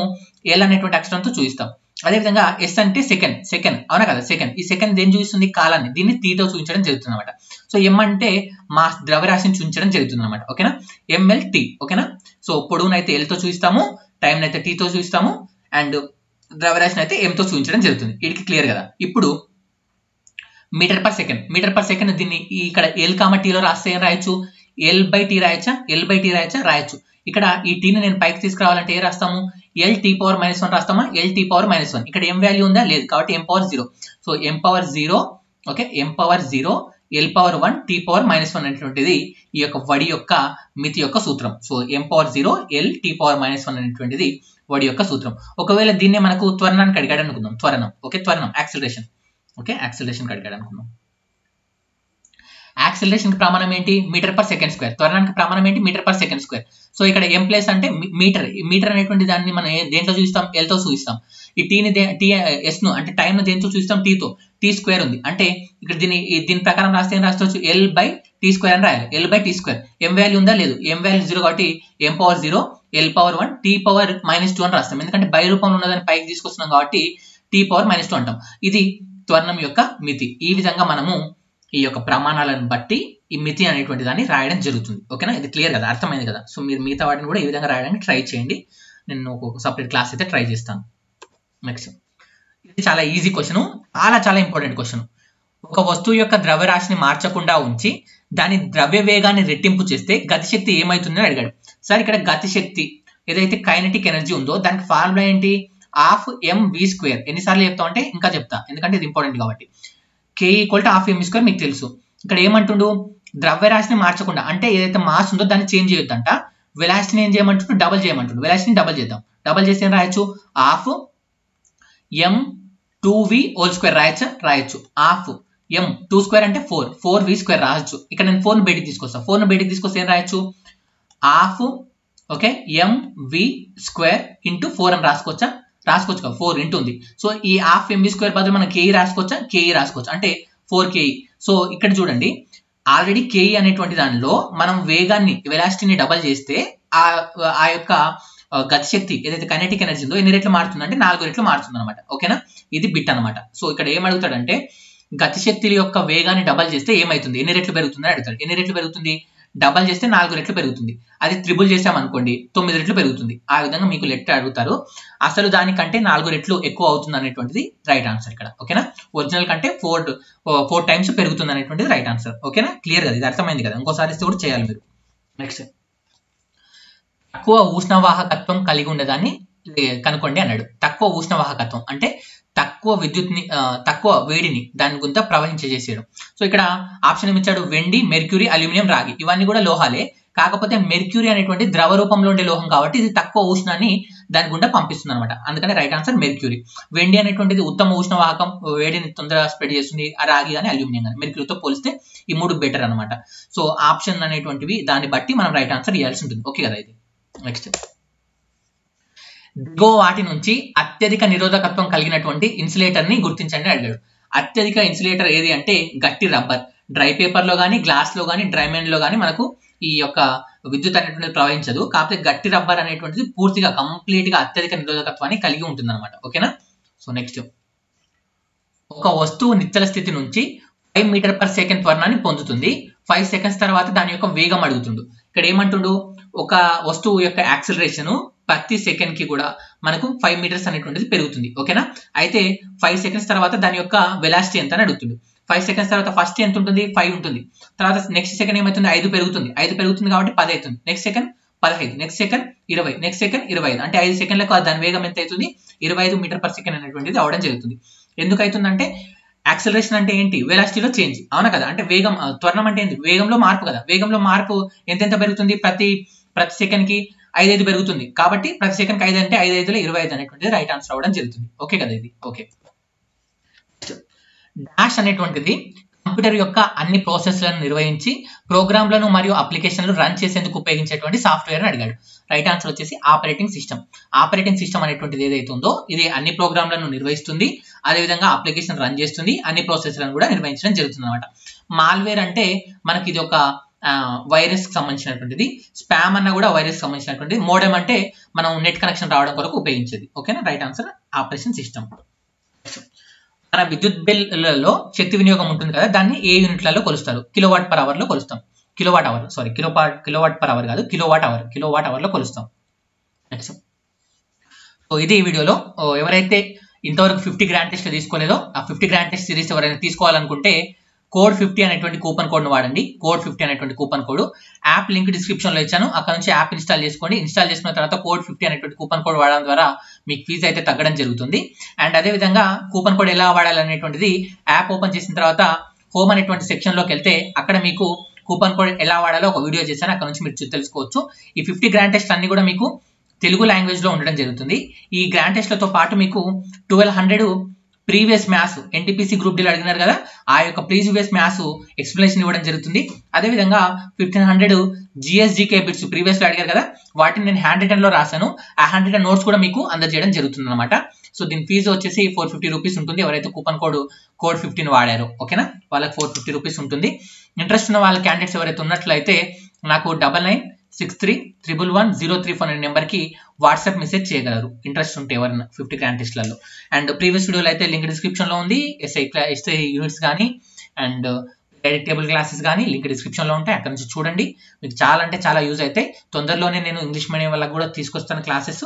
ఎల్ అనేటువంటి అక్షరంతో చూపిస్తాం అదేవిధంగా ఎస్ అంటే సెకండ్ సెకండ్ అవునా కదా? సెకండ్ ఈ సెకండ్ దేని చూపిస్తుంది కాలాన్ని. దీన్ని టీతో చూపించడం జరుగుతుంది అనమాట సో ఎం అంటే మా ద్రవ్యరాశిని చూపించడం జరుగుతుంది అనమాట ఓకేనా ఎంఎల్ టీ ఓకేనా సో పొడవునైతే ఎల్తో చూపిస్తాము టైం అయితే టీతో చూపిస్తాము అండ్ ద్రవ్యరాశిని అయితే ఎంతో చూపించడం జరుగుతుంది. వీటికి క్లియర్ కదా. ఇప్పుడు metre per second. Metre per second దీన్ని ఇక్కడ ఎల్ కామ టీలో రాస్తే ఏం రాయొచ్చు? ఎల్ బై టీ రాయొచ్చా? ఎల్ బై టీ రాయొచ్చా? రాయొచ్చు. ఇక్కడ ఈ టీని నేను పైకి తీసుకురావాలంటే ఏ రాస్తాము? L T power minus one రాస్తామా? L T power minus one ఇక్కడ ఎం వాల్యూ ఉందా? లేదు. కాబట్టి M power zero so M power zero okay M power zero L power one T power minus one అనేటువంటిది ఈ యొక్క వడి యొక్క మితి యొక్క సూత్రం. So M power zero L T power minus one అనేటువంటిది వాడి యొక్క సూత్రం. ఒకవేళ దీన్నే మనకు త్వరణానికి అడిగాడు అనుకుందాం త్వరణం. ఓకే త్వరణం. యాక్సిలరేషన్ ఓకే యాక్సిలరేషన్ అడిగాడు అనుకుందాం. యాక్సిలరేషన్ ప్రమాణం ఏంటి? మీటర్ పర్ సెకండ్ స్క్వేర్ త్వరణానికి ప్రమాణం ఏంటి? Metre per second square so ఇక్కడ ఎం ప్లేస్ అంటే మీటర్ మీటర్ అనేటువంటి దాన్ని మనం దేంట్లో చూస్తాం? ఎల్తో చూపిస్తాం ఈ టీని టీ ఎస్ను అంటే టైం దేంతో చూస్తాం? టీతో టీ స్క్వేర్ ఉంది. అంటే ఇక్కడ దీని దీని ప్రకారం రాస్తే ఏం రాసుకోవచ్చు? ఎల్ బై టీ స్క్వేర్ అని రాయాలి. L by T square M value ఉందా? లేదు. ఎం వాల్యూ జీరో కాబట్టి M power zero L power one T power minus two అని రాస్తాం. ఎందుకంటే బై రూపంలో ఉన్నదాన్ని పైకి తీసుకొస్తున్నాం కాబట్టి టీ పవర్ మైనస్ టూ అంటాం. ఇది త్వరణం యొక్క మితి. ఈ విధంగా మనము ఈ యొక్క ప్రమాణాలను బట్టి ఈ మితి అనేటువంటి దాన్ని రాయడం జరుగుతుంది. ఓకేనా? ఇది క్లియర్ కదా? అర్థమైంది కదా? సో మీరు మిగతా వాటిని కూడా ఈ విధంగా రాయడానికి ట్రై చేయండి. నేను ఒక సపరేట్ క్లాస్ అయితే ట్రై చేస్తాను. నెక్స్ట్ చాలా ఈజీ క్వశ్చన్ చాలా చాలా ఇంపార్టెంట్ క్వశ్చన్ ఒక వస్తువు యొక్క ద్రవ్యరాశిని మార్చకుండా ఉంచి దాని ద్రవ్య వేగాన్ని రెట్టింపు చేస్తే గతిశక్తి ఏమవుతుందని అడిగాడు. సార్ ఇక్కడ గతిశక్తి ఏదైతే కైనటిక్ ఎనర్జీ ఉందో దానికి ఫార్ములా ఏంటి? హాఫ్ ఎం వి స్క్వేర్ ఎన్నిసార్లు చెప్తా అంటే ఇంకా చెప్తా. ఎందుకంటే ఇది ఇంపార్టెంట్ కాబట్టి. K equal to half M square మీకు తెలుసు. ఇక్కడ ఏమంటుండు? ద్రవ్యరాశిని మార్చకుండా అంటే ఏదైతే మాస్ ఉందో దాన్ని చేంజ్ చేయొద్దంట. వెలాసిటీని ఏం చేయమంటుండు? డబల్ చేయమంటుండు. వెలాసిటీని డబల్ చేద్దాం. డబల్ చేస్తే ఏం రాయొచ్చు? Half M two V whole square రాయచ్చా? రాయొచ్చు. హాఫ్. ఎం టూ స్క్వేర్ అంటే ఫోర్. ఫోర్ వి స్క్వేర్ రాయొచ్చు. ఇక్కడ నేను ఫోన్ బయటికి తీసుకొస్తాను ఫోర్ బయటికి తీసుకొస్తే ఏం రాయొచ్చు? Half. Okay. M V square into four అని రాసుకోవచ్చా? రాసుకోవచ్చు కదా ఫోర్ ఇంటూ ఉంది. సో ఈ హాఫ్ ఎంబీ స్క్వేర్ బదులు మనం కేఈ రాసుకోవచ్చా? కేఈ రాసుకోవచ్చు. అంటే ఫోర్ కేఈ సో ఇక్కడ చూడండి. ఆల్రెడీ కేఈ అనేటువంటి దానిలో మనం వేగాన్ని వెలాసిటీని డబల్ చేస్తే ఆ ఆ యొక్క గతిశక్తి ఏదైతే కైనటిక్ ఎనర్జీ ఉందో ఎన్ని రెట్లు మారుతుంది అంటే నాలుగు రెట్లు మారుతుంది అనమాట ఓకేనా? ఇది బిట్ అనమాట సో ఇక్కడ ఏం అడుగుతాడంటే గతిశక్తుల యొక్క వేగాన్ని డబల్ చేస్తే ఏమైతుంది? ఎన్ని రెట్లు పెరుగుతుంది అని అడుగుతాడు. ఎన్ని రెట్లు పెరుగుతుంది? డబల్ చేస్తే నాలుగు రెట్లు పెరుగుతుంది. అది త్రిబుల్ చేసామనుకోండి తొమ్మిది రెట్లు పెరుగుతుంది. ఆ విధంగా మీకు లెట్ అడుగుతారు. అసలు దానికంటే నాలుగు రెట్లు ఎక్కువ అవుతుంది అనేటువంటిది రైట్ ఆన్సర్ ఇక్కడ. ఓకేనా? ఒరిజినల్ కంటే ఫోర్ ఫోర్ టైమ్స్ పెరుగుతుంది అనేటువంటిది రైట్ ఆన్సర్ ఓకేనా? క్లియర్ కదా? ఇది అర్థమైంది కదా? ఇంకోసారి ఇస్తే కూడా చేయాలి మీరు. నెక్స్ట్ తక్కువ ఉష్ణవాహకత్వం కలిగి ఉండేదాన్ని కనుక్కోండి అన్నాడు. తక్కువ ఉష్ణవాహకత్వం అంటే తక్కువ విద్యుత్ని తక్కువ వేడిని దాని గుంత ప్రవహించేసేయడం సో ఇక్కడ ఆప్షన్ ఇచ్చాడు? వెండి మెర్క్యూరీ అల్యూమినియం రాగి. ఇవన్నీ కూడా లోహాలే. కాకపోతే మెర్క్యూరీ అనేటువంటి ద్రవ రూపంలో ఉండే లోహం కాబట్టి ఇది తక్కువ ఉష్ణాన్ని దాని గుండా పంపిస్తుంది అనమాట అందుకని రైట్ ఆన్సర్ మెర్క్యూరీ. వెండి అనేటువంటిది ఉత్తమ ఉష్ణవాహకం వేడిని తొందరగా స్ప్రెడ్ చేస్తుంది. ఆ రాగి కానీ అల్యూమినియం కానీ మెర్క్యూరీతో పోలిస్తే ఈ మూడు బెటర్ అనమాట సో ఆప్షన్ అనేటువంటివి దాన్ని బట్టి మనం రైట్ ఆన్సర్ ఇవ్వాల్సి ఉంటుంది. ఓకే కదా ఇది? నెక్స్ట్ దిగో వాటి నుంచి అత్యధిక నిరోధకత్వం కలిగినటువంటి ఇన్సులేటర్ని గుర్తించండి అడిగాడు. అత్యధిక ఇన్సులేటర్ ఏది అంటే గట్టి రబ్బర్. డ్రై పేపర్లో కానీ గ్లాస్లో కానీ డ్రైమెండ్లో కానీ మనకు ఈ యొక్క విద్యుత్ అనేటువంటిది ప్రవహించదు. కాకపోతే గట్టి రబ్బర్ అనేటువంటిది పూర్తిగా కంప్లీట్గా అత్యధిక నిరోధకత్వాన్ని కలిగి ఉంటుంది అనమాట ఓకేనా? సో నెక్స్ట్ ఒక వస్తువు నిచ్చల స్థితి నుంచి ఫైవ్ మీటర్ పర్ సెకండ్ త్వరణాన్ని పొందుతుంది. ఫైవ్ సెకండ్స్ తర్వాత దాని యొక్క వేగం అడుగుతుండు. ఇక్కడ ఏమంటుండు? ఒక వస్తువు యొక్క యాక్సిలరేషన్ ప్రతి సెకండ్కి కూడా మనకు ఫైవ్ మీటర్స్ అనేటువంటిది పెరుగుతుంది. ఓకేనా? అయితే ఫైవ్ సెకండ్స్ తర్వాత దాని యొక్క వెలాసిటీ ఎంత అని అడుగుతుంది. ఫైవ్ సెకండ్స్ తర్వాత ఫస్ట్ ఎంత ఉంటుంది? ఫైవ్ ఉంటుంది. తర్వాత నెక్స్ట్ సెకండ్ ఏమవుతుంది ఐదు పెరుగుతుంది. ఐదు పెరుగుతుంది కాబట్టి పది అవుతుంది. నెక్స్ట్ సెకండ్ పదహైదు. నెక్స్ట్ సెకండ్ ఇరవై. నెక్స్ట్ సెకండ్ ఇరవై ఐదు అంటే ఐదు సెకండ్లకు దాని వేగం ఎంత అవుతుంది? ఇరవై ఐదు మీటర్ పర్ సెకండ్ అనేటువంటిది అవడం జరుగుతుంది. ఎందుకు అవుతుందంటే యాక్సలరేషన్ అంటే ఏంటి? వెలాసిటీలో చేంజ్ అవునా కదా? అంటే వేగం త్వరణం అంటే ఏంటి? వేగంలో మార్పు కదా. వేగంలో మార్పు ఎంతెంత పెరుగుతుంది? ప్రతి ప్రతి సెకండ్కి ఐదు ఐదు పెరుగుతుంది. కాబట్టి ప్రతి సెకండ్ ఐదు అంటే ఐదు ఐదులో ఇరవై ఐదు అనేటువంటిది రైట్ ఆన్సర్ అవ్వడం జరుగుతుంది. ఓకే కదా ఇది? ఓకే డాష్ అనేటువంటిది కంప్యూటర్ యొక్క అన్ని ప్రాసెస్లను నిర్వహించి ప్రోగ్రాంలను మరియు అప్లికేషన్లు రన్ చేసేందుకు ఉపయోగించేటువంటి సాఫ్ట్వేర్ అని అడిగాడు. రైట్ ఆన్సర్ వచ్చేసి ఆపరేటింగ్ సిస్టమ్ ఆపరేటింగ్ సిస్టమ్ అనేటువంటిది ఏదైతే ఉందో ఇది అన్ని ప్రోగ్రాంలను నిర్వహిస్తుంది అదేవిధంగా అప్లికేషన్ రన్ చేస్తుంది అన్ని ప్రాసెస్లను కూడా నిర్వహించడం జరుగుతుంది అనమాట మాల్వేర్ అంటే మనకి ఇది ఒక వైరస్కి సంబంధించినటువంటిది. స్పామ్ అన్న కూడా వైరస్ సంబంధించినటువంటిది మోడెం అంటే మనం నెట్ కనెక్షన్ రావడం కొరకు ఉపయోగించేది. ఓకేనా రైట్ ఆన్సర్ ఆపరేషన్ సిస్టమ్ మన విద్యుత్ బిల్లలో శక్తి వినియోగం ఉంటుంది కదా దాన్ని ఏ యూనిట్లలో కొలుస్తారు? కిలోవాట్ పర్ అవర్లో కొలుస్తాం. Kilowatt hour sorry kilo kilowatt per hour కాదు కిలోవాట్ అవర్ కిలోవాట్ అవర్లో కొలుస్తాం. నెక్స్ట్ సో ఇది ఈ వీడియోలో. ఎవరైతే ఇంతవరకు ఫిఫ్టీ గ్రాండ్ టెస్ట్ తీసుకోలేదో ఆ ఫిఫ్టీ గ్రాండ్ టెస్ట్ సిరీస్ ఎవరైనా తీసుకోవాలనుకుంటే కోడ్ ఫిఫ్టీ అనేటువంటి కూపన్ కోడ్ను వాడండి. కోడ్ ఫిఫ్టీ అనేటువంటి కూపన్ కోడ్. యాప్ లింక్ డిస్క్రిప్షన్లో ఇచ్చాను. అక్కడ నుంచి యాప్ ఇన్స్టాల్ చేసుకోండి. ఇన్స్టాల్ చేసుకున్న తర్వాత కోడ్ ఫిఫ్టీ అనేటువంటి కూపన్ కోడ్ వాడడం ద్వారా మీకు ఫీజు అయితే తగ్గడం జరుగుతుంది. అండ్ అదేవిధంగా కూపన్ కోడ్ ఎలా వాడాలనేటువంటిది యాప్ ఓపెన్ చేసిన తర్వాత హోమ్ అనేటువంటి సెక్షన్లోకి వెళ్తే అక్కడ మీకు కూపన్ కోడ్ ఎలా వాడాలో ఒక వీడియో చేశాను. అక్కడ నుంచి మీరు తెలుసుకోవచ్చు. ఈ ఫిఫ్టీ గ్రాండ్ టెస్ట్ అన్ని కూడా మీకు తెలుగు లాంగ్వేజ్లో ఉండడం జరుగుతుంది. ఈ గ్రాండ్ టెస్ట్లతో పాటు మీకు twelve hundred previous maths NTPC group డీలో అడిగినారు కదా ఆ యొక్క ప్రీవియస్ మ్యాథ్స్ ఎక్స్ప్లెనేషన్ ఇవ్వడం జరుగుతుంది. అదేవిధంగా fifteen hundred GS GK bits ప్రీవియస్లో అడిగారు కదా వాటిని నేను హ్యాండ్ రిటర్న్లో రాశాను. ఆ హ్యాండ్ రిటర్న్ నోట్స్ కూడా మీకు అందజేయడం జరుగుతుంది అనమాట సో దీని ఫీజు వచ్చేసి ఫోర్ ఫిఫ్టీ రూపీస్ ఉంటుంది. ఎవరైతే కూపన్ కోడ్ కోడ్ ఫిఫ్టీన్ వాడారో ఓకేనా? వాళ్ళకి ఫోర్ ఫిఫ్టీ రూపీస్ ఉంటుంది. ఇంట్రెస్ట్ ఉన్న వాళ్ళ క్యాండిడేట్స్ ఎవరైతే ఉన్నట్లయితే నాకు double nine six three triple one zero three four అనే నెంబర్కి వాట్సాప్ మెసేజ్ చేయగలరు. ఇంట్రెస్ట్ ఉంటే ఎవరైనా ఫిఫ్టీ గ్రాండ్ అండ్ ప్రీవియస్ వీడియోలో అయితే లింక్ డిస్క్రిప్షన్లో ఉంది. ఎస్ఐ ఎస్ఐ యూనిట్స్ కానీ అండ్ టేబుల్ క్లాసెస్ కానీ లింక్ డిస్క్రిప్షన్లో ఉంటాయి. అక్కడ నుంచి చూడండి. మీకు చాలా అంటే చాలా యూజ్ అవుతాయి తొందరలోనే నేను ఇంగ్లీష్ మీడియం వాళ్ళకి కూడా తీసుకొస్తాను క్లాసెస్.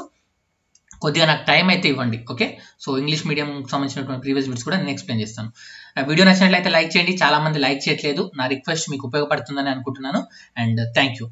కొద్దిగా నాకు టైం అయితే ఇవ్వండి. ఓకే? సో ఇంగ్లీష్ మీడియం సంబంధించినటువంటి ప్రీవియస్ వీడియోస్ కూడా నేను ఎక్స్ప్లెయిన్ చేస్తాను. వీడియో నచ్చినట్లయితే లైక్ చేయండి. చాలా మంది లైక్ చేయట్లేదు. నా రిక్వెస్ట్ మీకు ఉపయోగపడుతుందని అనుకుంటున్నాను. And thank you.